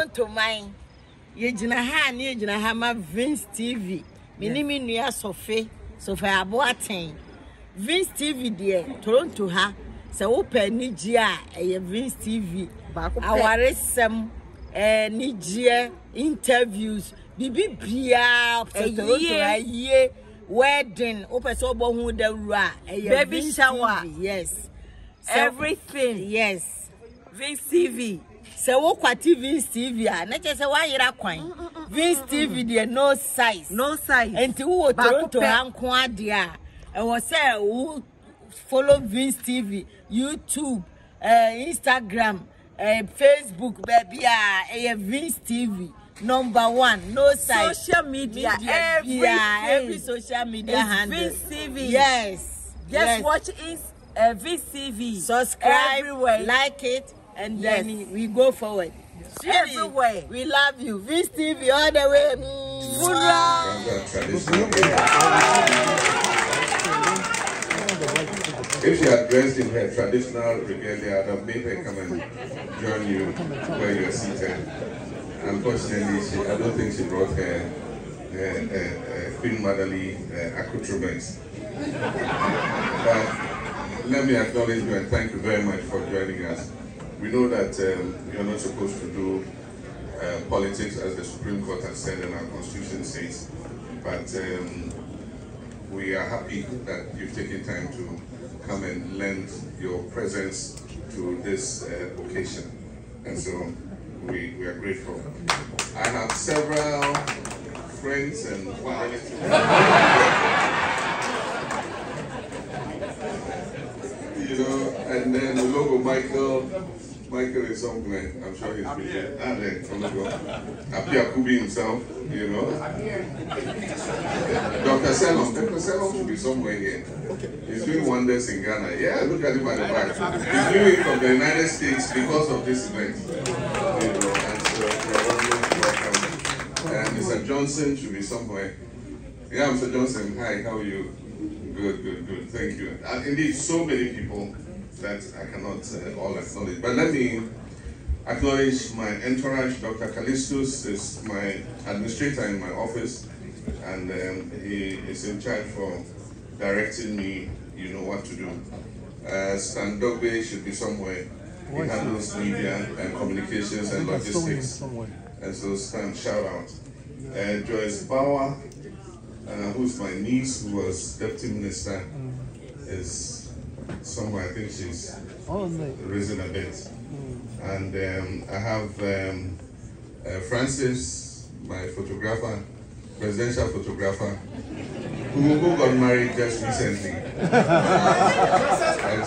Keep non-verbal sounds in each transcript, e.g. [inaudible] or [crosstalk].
toronto man yɛgyina ha ne yɛgyina ha ma vince tv mene me nua sɔfe sɔfe aboaten vince tv deɛ toronto ha. Sɛ wopɛ anigye a ɛyɛ vince tv awaresɛm anigyeɛ interviews biribi biaa sɛ toronto ha yie. Wedding wopɛ sɛ wobɔ ho dawuro a ɛyɛ Baby Vince shower. TV, yes everything. Yes. Vince tv sɛ wokwate vince tv a na kyerɛ sɛ woayera kwan. Vince tv deɛ no size. No size. Nti wowɔ toronto ha nko adeɛ a ɛwɔ sɛ wo follow vince tv youtube uh, instagram uh, facebook baabi a ɛyɛ vince tv number one no size. Social media, everything biara, every social media is handle. Vince TV. yes. Just yes. watch in uh, vince tv subscribe everywhere. like it and Yes. then we go forward Sweetie, Everywhere. we love you vince tv all the way Mwah. If she had dressed in her traditional regalia, I'd have made her come and join you where you're seated. Unfortunately, she, I don't think she brought her, her, her, her Queen Motherly uh, accoutrements. but let me acknowledge you and thank you very much for joining us. We know that um, you're not supposed to do uh, politics as the Supreme Court has said and our Constitution says, but um, we are happy that you've taken time to come and lend your presence to this uh, occasion. And so we, we are grateful. I have several friends and relatives. you know, and then the local Michael, Michael is somewhere. I'm sure he's been there. Ah, there, from. Apia Kubi himself, you know. I'm here. Dr. Selom, Dr. Selom should be somewhere here. He's doing wonders in Ghana. Yeah, look at him at the back. He's doing it from the United States because of this event. You know, and so welcome. And Mr. Johnson should be somewhere. Yeah, Mr. Johnson, hi, how are you? Good, good, good. Thank you. And indeed, so many people that I cannot uh, all acknowledge. But let me acknowledge my entourage. Dr. Callistus is my administrator in my office, and um, he is in charge for directing me, you know, what to do. Uh, Stan Dogbe should be somewhere. He handles media and communications and logistics. And so Stan, shout out. Uh, Joyce Bawah, uh, who's my niece, who was deputy minister, is somewhere. I think she's risen a bit. And um, I have um, uh, Francis, my photographer, presidential photographer, who, who got married just recently. and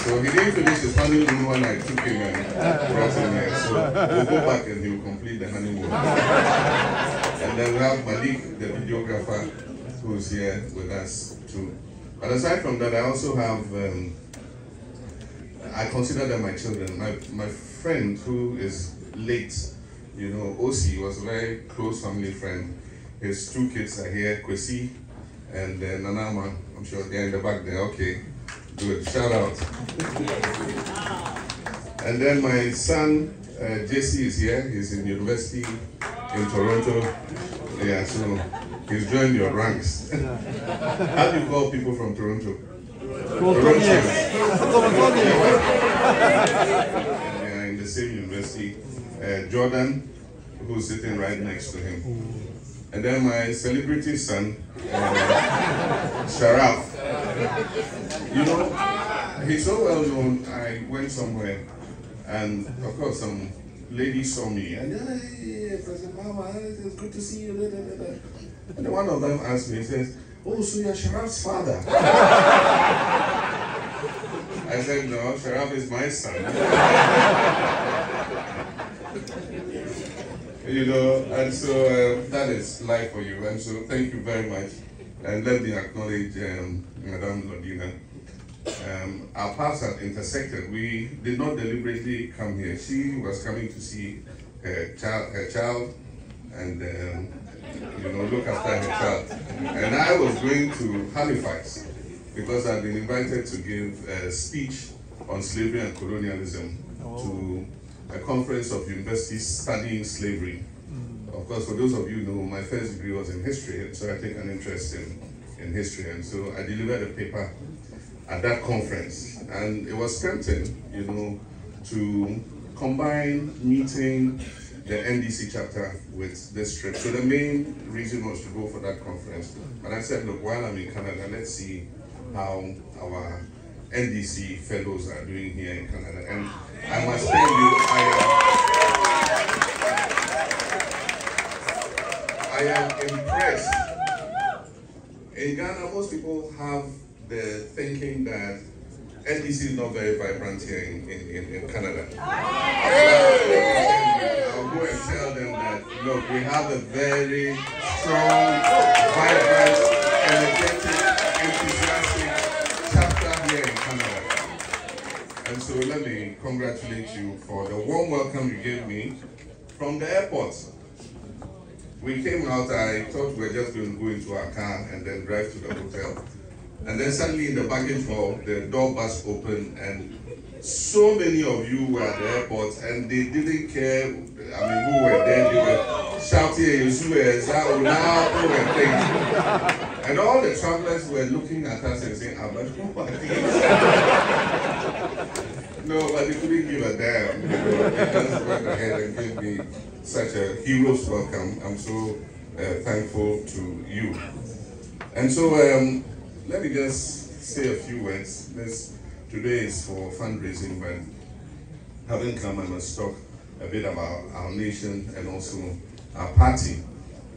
so he didn't finish his honeymoon when I took him and brought him here. So we'll go back and he'll complete the honeymoon. and then we have Malik, the videographer, who's here with us too. But aside from that, I also have, um, I consider them my children. My, my friend who is late, you know, Osi was a very close family friend. His two kids are here, Kwesi and uh, Nanama. I'm sure they're in the back there. Okay, good. Shout out. And then my son, uh, JC is here. He's in university in Toronto. Yeah, so he's joined your ranks. [laughs] How do you call people from Toronto? Yeah, in the same university. Uh, Jordan, who's sitting right next to him. And then my celebrity son, uh, [laughs] Sharaf. You know, he's so well known. I went somewhere, and of course, some lady saw me, and hey, President Mahama, it's good to see you. da, da, da, da." And one of them asked me, he says, "Oh, so you're Sharaf's father?" I said, "No, Sharaf is my son." you know, and so uh, that is life for you. And so thank you very much. And let me acknowledge um, Madame Lordina. Um, our paths had intersected. We did not deliberately come here. She was coming to see her child, her child, and um, you know look after her child. And I was going to Halifax because I'd been invited to give a speech on slavery and colonialism to a conference of universities studying slavery. Of course, for those of you who know, my first degree was in history, so I take an interest in, in history. And so I delivered a paper at that conference. And it was tempting, you know, to combine meeting the NDC chapter with this trip. So the main reason was to go for that conference. But I said, look, while I'm in Canada, let's see how our NDC fellows are doing here in Canada. And I must tell you, I am, I am impressed. In Ghana, most people have the thinking that NDC is not very vibrant here in, in, in Canada. Go and tell them that, look, we have a very strong, vibrant, energetic, enthusiastic chapter here in Canada. And so let me congratulate you for the warm welcome you gave me from the airport. We came out, I thought we were just going to go into our car and then drive to the hotel. And then suddenly in the baggage hall, the door burst open and so many of you were at the airport and they didn't care, I mean, who were there, they were shouting, "Yeshua, now, who were things. And all the travelers were looking at us and saying, Abba, who are these? No, but they couldn't give a damn. You know, they just went ahead and gave me such a hero's welcome. I'm so uh, thankful to you. And so, um, let me just say a few words. This today is for fundraising, but having come, I must talk a bit about our nation and also our party,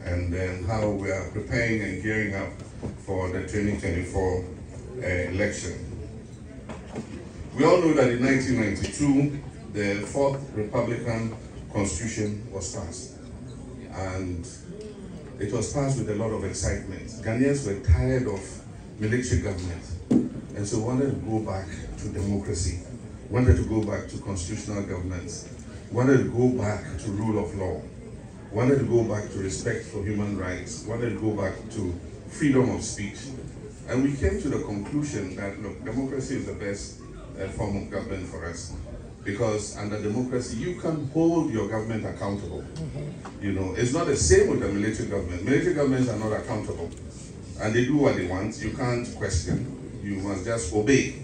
and then how we are preparing and gearing up for the 2024 uh, election. We all know that in 1992, the fourth Republican Constitution was passed. And it was passed with a lot of excitement. Ghanaians were tired of military government and so wanted to go back to democracy, wanted to go back to constitutional governance, wanted to go back to rule of law, wanted to go back to respect for human rights, wanted to go back to freedom of speech. And we came to the conclusion that, look, democracy is the best uh, form of government for us. Because under democracy, you can hold your government accountable. You know, it's not the same with the military government. Military governments are not accountable. And they do what they want. You can't question. You must just obey.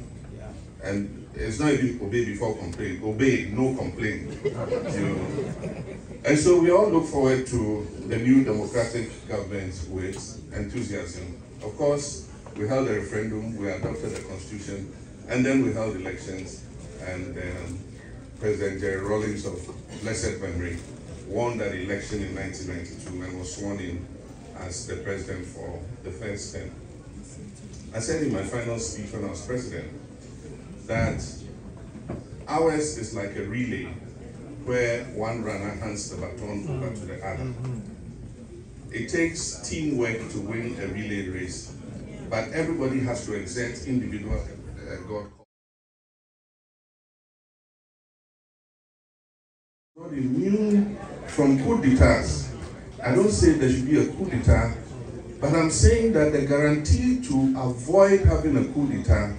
And it's not even obey before complain. Obey, no complain. [laughs] You know. And so we all look forward to the new democratic government with enthusiasm. Of course, we held a referendum, we adopted the constitution, and then we held elections, and um, President Jerry Rawlings of blessed memory won that election in 1992 and was sworn in as the president for the first term. I said in my final speech when I was president that ours is like a relay where one runner hands the baton over to the other. It takes teamwork to win a relay race, but everybody has to exert individual uh, God. Not immune from coup d'etats. I don't say there should be a coup d'etat, but I'm saying that the guarantee to avoid having a coup d'etat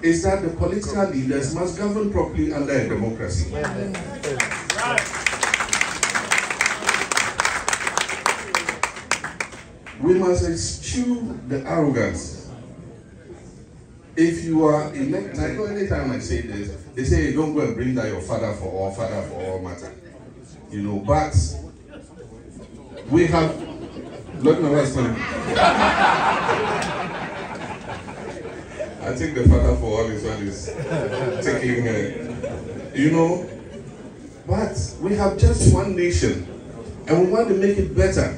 is that the political leaders must govern properly under a democracy. We must eschew the arrogance. If you are elected, I know anytime I say this, they say don't go and bring that your father for all, father for all matter. You know, but we have look my wife's money. I think the father for all is what is taking uh, you know. But we have just one nation and we want to make it better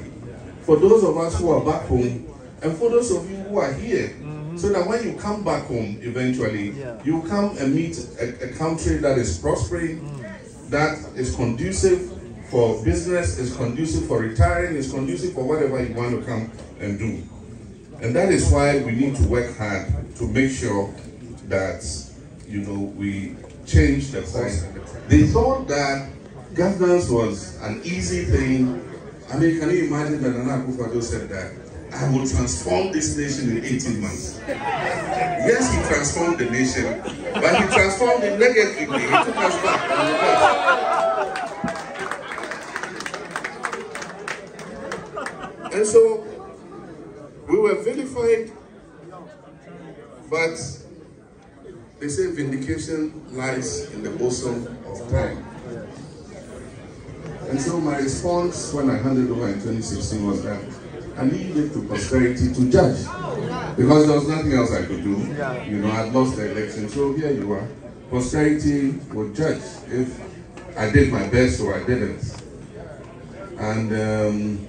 for those of us who are back home and for those of you who are here. So that when you come back home eventually, Yeah. you come and meet a, a country that is prospering, that is conducive for business, is conducive for retiring, is conducive for whatever you want to come and do. And that is why we need to work hard to make sure that, you know, we change the course. They thought that governance was an easy thing. I mean, can you imagine that Nana Akufo-Addo said that? I will transform this nation in 18 months. Yes, he transformed the nation, but he transformed it negatively. He took us back. And so we were vilified, but they say vindication lies in the bosom of time. And so my response when I handed over in 2016 was that I leave it to posterity to judge. Because there was nothing else I could do. You know, I'd lost the election, so here you are. Posterity will judge if I did my best or I didn't. And um,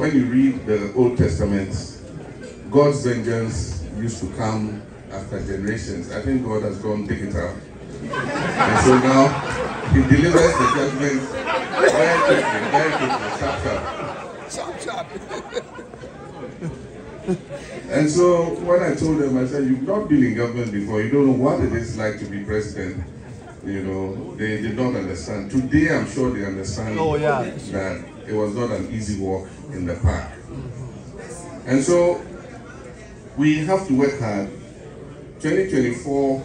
when you read the Old Testament, God's vengeance used to come after generations. I think God has gone digital. And so now he delivers the judgment very quickly, very quickly, sharp, sharp. Chop, chop. And so when I told them, I said, you've not been in government before, you don't know what it is like to be president. You know, they did not understand. Today, I'm sure they understand Oh, yeah. that it was not an easy walk in the park. And so we have to work hard. 2024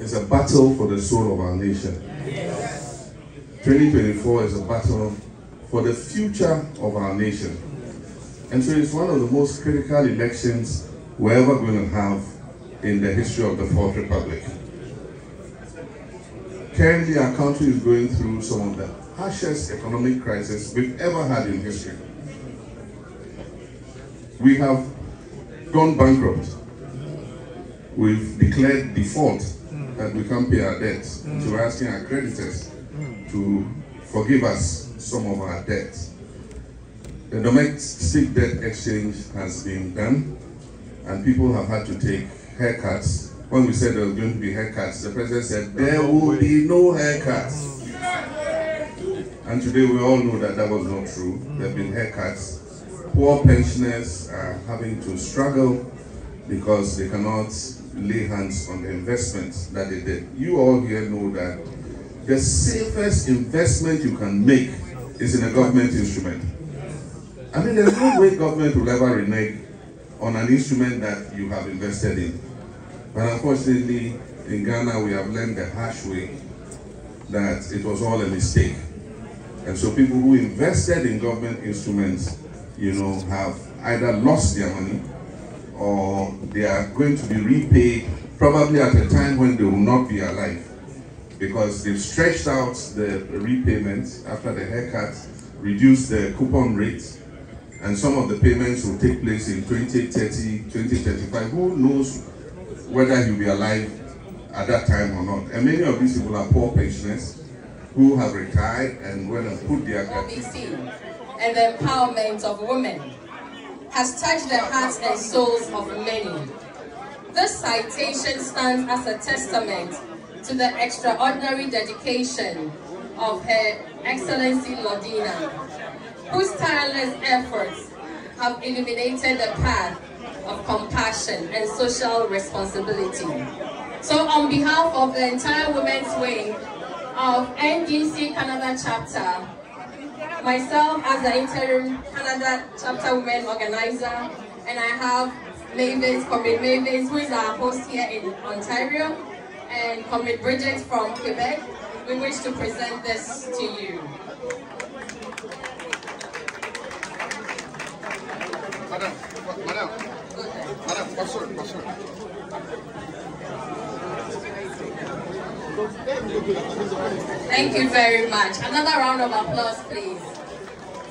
is a battle for the soul of our nation. 2024 is a battle for the future of our nation. And so it's one of the most critical elections we're ever going to have in the history of the Fourth Republic. Currently, our country is going through some of the harshest economic crisis we've ever had in history. We have gone bankrupt. We've declared default that we can't pay our debts. So we're asking our creditors to forgive us some of our debts. The domestic debt exchange has been done, and people have had to take haircuts. When we said there was going to be haircuts, the president said there will be no haircuts. And today we all know that that was not true. There have been haircuts. Poor pensioners are having to struggle because they cannot lay hands on the investments that they did. You all here know that the safest investment you can make is in a government instrument. I mean, there's no way government will ever renege on an instrument that you have invested in. But unfortunately, in Ghana, we have learned the harsh way that it was all a mistake. And so people who invested in government instruments, you know, have either lost their money or they are going to be repaid probably at a time when they will not be alive because they've stretched out the repayments after the haircut, reduced the coupon rates, and some of the payments will take place in 2030, 2035. Who knows whether he'll be alive at that time or not? And many of these people are poor pensioners who have retired and went and put their OBC and the empowerment of women has touched the hearts and souls of many. This citation stands as a testament to the extraordinary dedication of Her Excellency Lordina, whose tireless efforts have illuminated the path of compassion and social responsibility. So on behalf of the entire Women's Wing of NDC Canada chapter, myself as the interim Canada chapter women organizer, and I have Mavis, Comrade Mavis, who is our host here in Ontario, and Comrade Bridget from Quebec. We wish to present this to you. Thank you very much. Another round of applause, please.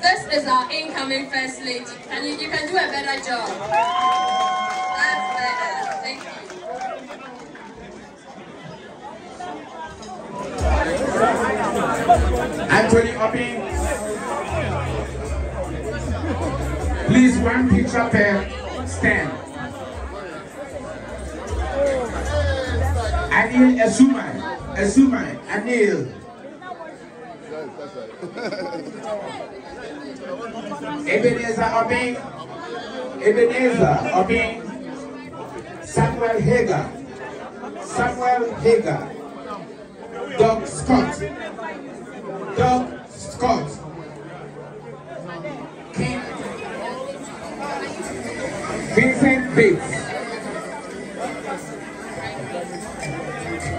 This is our incoming First Lady. Can you, you can do a better job. That's better. Thank you. Anthony Opping. Please, one picture per Anil Esumai. Esumai. Anil. Ebenezer Opping. Ebenezer Opping. Samuel Hager. Samuel Hager. Doug Scott. Doug Scott. King Vincent Bates.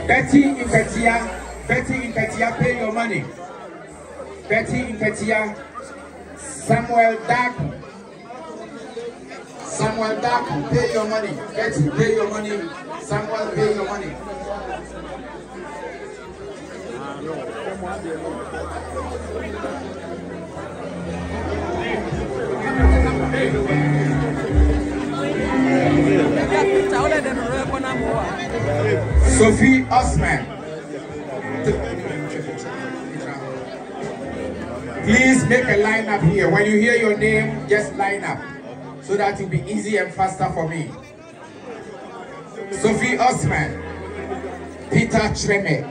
Betty Impetia, Betty Impetia, pay your money. Betty Impetia, Samuel Daku. Samuel Daku, pay your money. Betty, pay your money. Samuel, pay your money. Sophie Osman. Please make a line up here. When you hear your name, just line up so that it will be easy and faster for me. Sophie Osman. Peter Treme.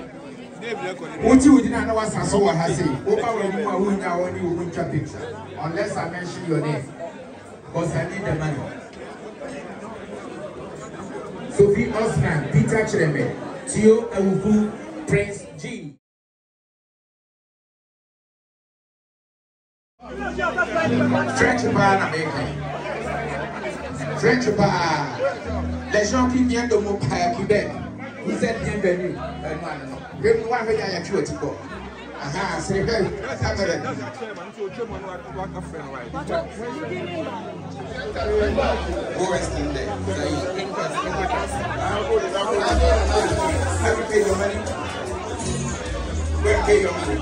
Uchi udina na wasaso wa hasi. Opa wa woni umuncha picture. Unless I mention your name. Because I need the money. sophie osman peter chireme tio awuku prince G, French bar, na meka French paa les gens qui viennent de mon pays Québec vous êtes bienvenus. Rémi wa fẹ́ yà yà kí o ti. Yachu au tipo. Ah, c'est vrai. Ça me rend. Go rest in there. Have you paid your money? Where pay your money?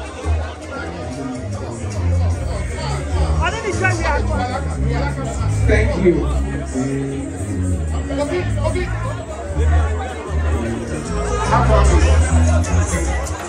Thank you. How about this?